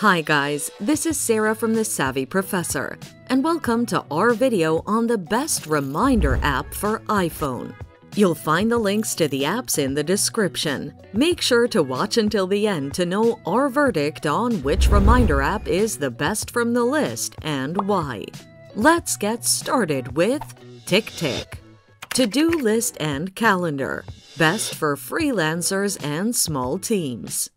Hi guys, this is Sarah from The Savvy Professor, and welcome to our video on the best reminder app for iPhone. You'll find the links to the apps in the description. Make sure to watch until the end to know our verdict on which reminder app is the best from the list and why. Let's get started with TickTick. To-do list and calendar. Best for freelancers and small teams.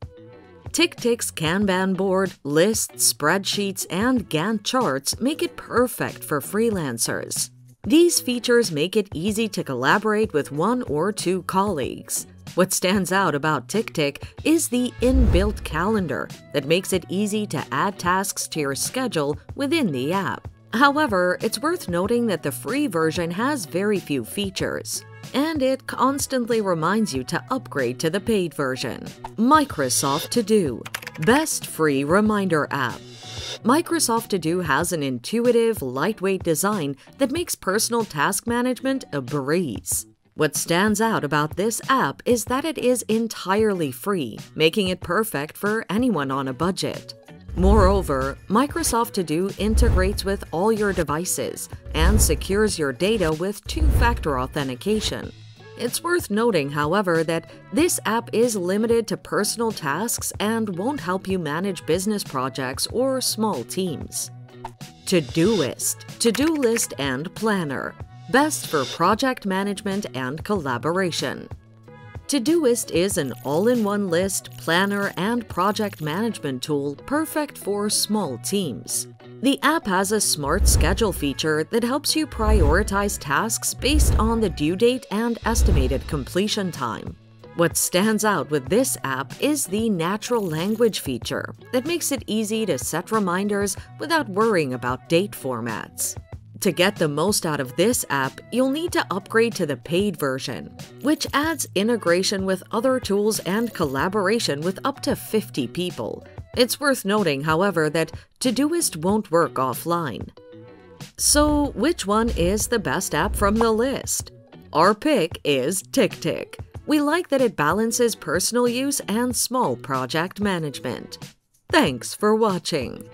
TickTick's Kanban board, lists, spreadsheets, and Gantt charts make it perfect for freelancers. These features make it easy to collaborate with one or two colleagues. What stands out about TickTick is the inbuilt calendar that makes it easy to add tasks to your schedule within the app. However, it's worth noting that the free version has very few features and it constantly reminds you to upgrade to the paid version. Microsoft To Do Best Free Reminder App Microsoft To Do has an intuitive, lightweight design that makes personal task management a breeze. What stands out about this app is that it is entirely free, making it perfect for anyone on a budget. Moreover, Microsoft To Do integrates with all your devices and secures your data with two factor authentication. It's worth noting, however, that this app is limited to personal tasks and won't help you manage business projects or small teams. Todoist, To-Do List and Planner. Best for project management and collaboration. Todoist is an all-in-one list, planner, and project management tool perfect for small teams. The app has a smart schedule feature that helps you prioritize tasks based on the due date and estimated completion time. What stands out with this app is the natural language feature that makes it easy to set reminders without worrying about date formats. To get the most out of this app, you'll need to upgrade to the paid version, which adds integration with other tools and collaboration with up to 50 people. It's worth noting, however, that Todoist won't work offline. So, which one is the best app from the list? Our pick is TickTick. We like that it balances personal use and small project management. Thanks for watching.